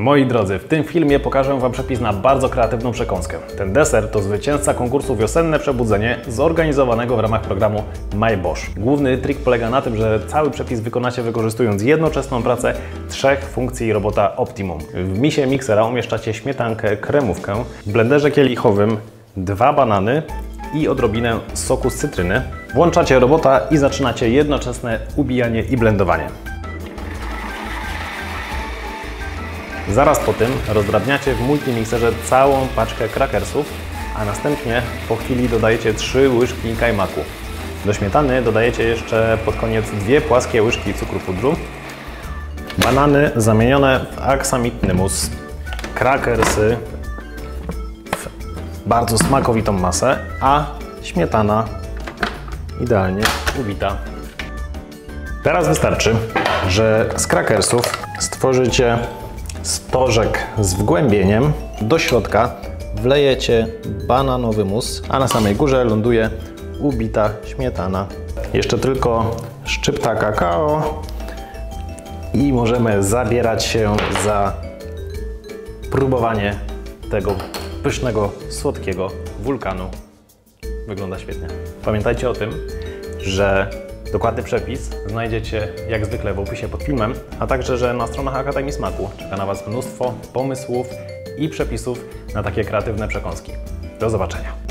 Moi drodzy, w tym filmie pokażę Wam przepis na bardzo kreatywną przekąskę. Ten deser to zwycięzca konkursu Wiosenne Przebudzenie zorganizowanego w ramach programu My Bosch. Główny trik polega na tym, że cały przepis wykonacie wykorzystując jednoczesną pracę trzech funkcji robota Optimum. W misie miksera umieszczacie śmietankę, kremówkę, w blenderze kielichowym dwa banany i odrobinę soku z cytryny. Włączacie robota i zaczynacie jednoczesne ubijanie i blendowanie. Zaraz po tym rozdrabniacie w multimixerze całą paczkę krakersów, a następnie po chwili dodajecie 3 łyżki kajmaku. Do śmietany dodajecie jeszcze pod koniec dwie płaskie łyżki cukru pudru, banany zamienione w aksamitny mus, krakersy w bardzo smakowitą masę, a śmietana idealnie ubita. Teraz wystarczy, że z krakersów stworzycie stożek z wgłębieniem. Do środka wlejecie bananowy mus, a na samej górze ląduje ubita śmietana. Jeszcze tylko szczypta kakao i możemy zabierać się za próbowanie tego pysznego, słodkiego wulkanu. Wygląda świetnie. Pamiętajcie o tym, że dokładny przepis znajdziecie jak zwykle w opisie pod filmem, a także, że na stronach Akademii Smaku czeka na Was mnóstwo pomysłów i przepisów na takie kreatywne przekąski. Do zobaczenia.